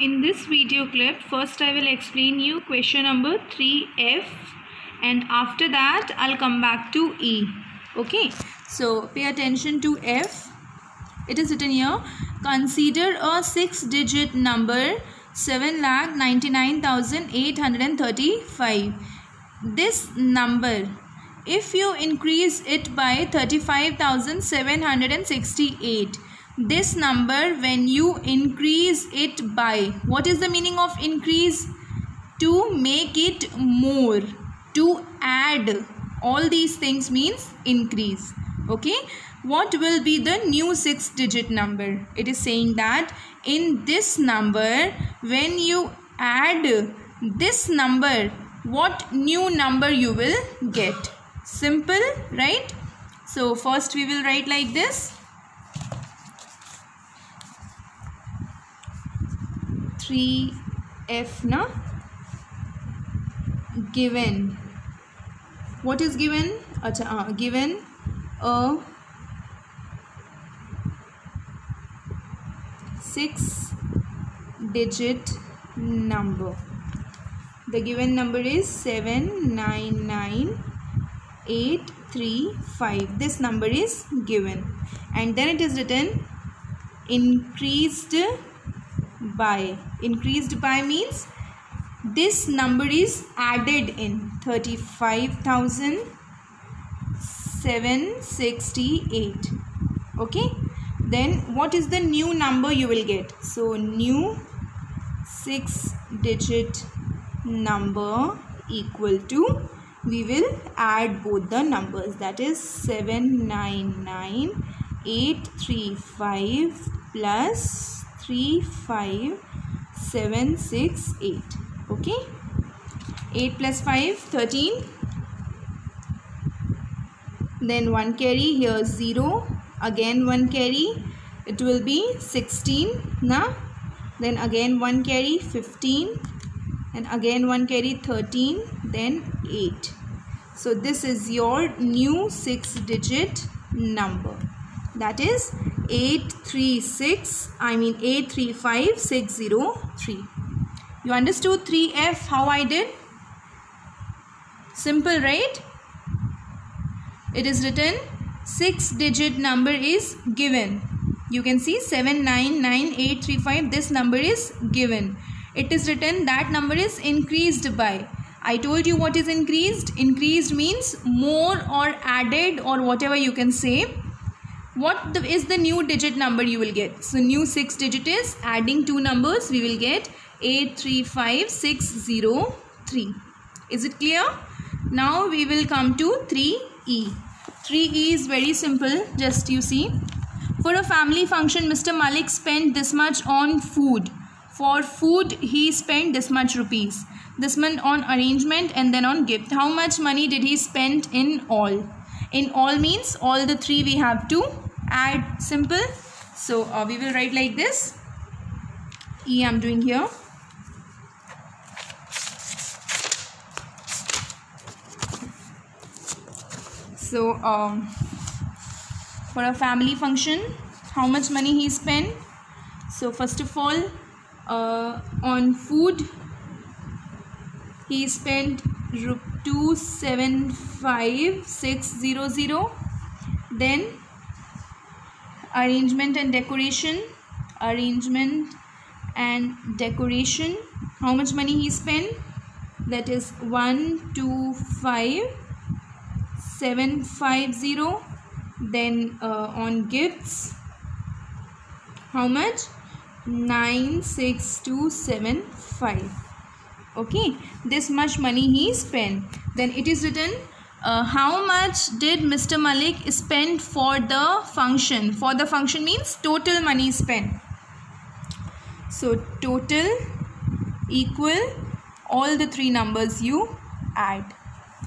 in this video clip first I will explain you question number 3F and after that I'll come back to E. Okay? So pay attention to F. It is written here consider a six digit number 7 lakh 99,835 this number if you increase it by 35,768 this number when you increase it by. What is the meaning of increase? To make it more. To add. All these things means increase. Okay? What will be the new six digit number? It is saying that in this number when you add this number what new number you will get? Simple right? So first we will write like this 3f na? Given. What is given? Uh, given a six digit number. The given number is 799835 this number is given. And then it is written increased by increased by means this number is added in 35768 okay? Then what is the new number you will get? So new six digit number equal to we will add both the numbers. That is 799835 plus 35768 okay? 8 plus 5 13 then 1 carry here 0 again 1 carry it will be 16 now then again 1 carry 15 and again 1 carry 13 then 8 so this is your new 6 digit number. That is 836 I mean 835603 you understood 3F how I did? Simple right? It is written 6 digit number is given. You can see 799835 this number is given. It is written that number is increased by. I told you what is increased. Increased means more or added or whatever you can say what the, is the new digit number you will get? So new six digit is adding two numbers we will get 835603 is it clear? Now we will come to 3e 3e is very simple just you see. For a family function mr malik spent this much on food. For food he spent this much rupees. This much on arrangement and then on gift. How much money did he spend in all in all means all the three we have to add simple. So uh, we will write like this. E i'm doing here. So um, for a family function how much money he spent? So first of all uh, on food he spent 275600 then arrangement and decoration. Arrangement and decoration. How much money he spent? That is 125750 then uh, on gifts how much? 96275 okay this much money he spent. Then it is written uh, how much did Mr. Malik spend for the function? For the function means total money spent. So total equal all the three numbers you add.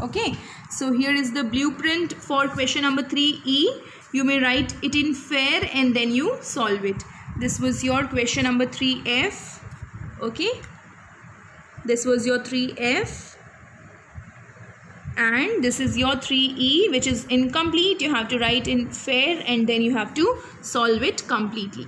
Okay so here is the blueprint for question number 3e you may write it in fair and then you solve it. This was your question number 3f okay this was your 3f and this is your 3e which is incomplete. You have to write in fair and then you have to solve it completely